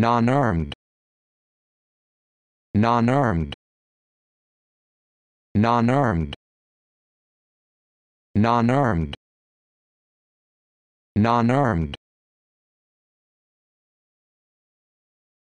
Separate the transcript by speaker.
Speaker 1: non-armed non-armed non-armed non-armed non-armed.